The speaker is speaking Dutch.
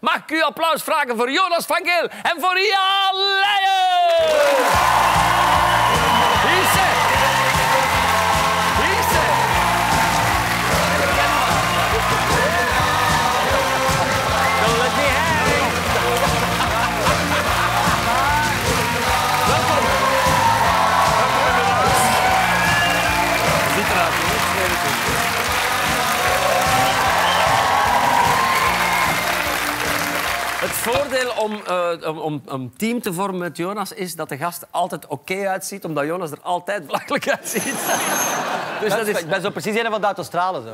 Mag ik u applaus vragen voor Jonas van Geel en voor Jan Leijen? Hier is voordeel om, eh, om, een team te vormen met Jonas is dat de gast altijd oké uitziet, omdat Jonas er altijd belachelijk uitziet. Dus dat is... Ik ben zo precies een van de autostralen. Zo.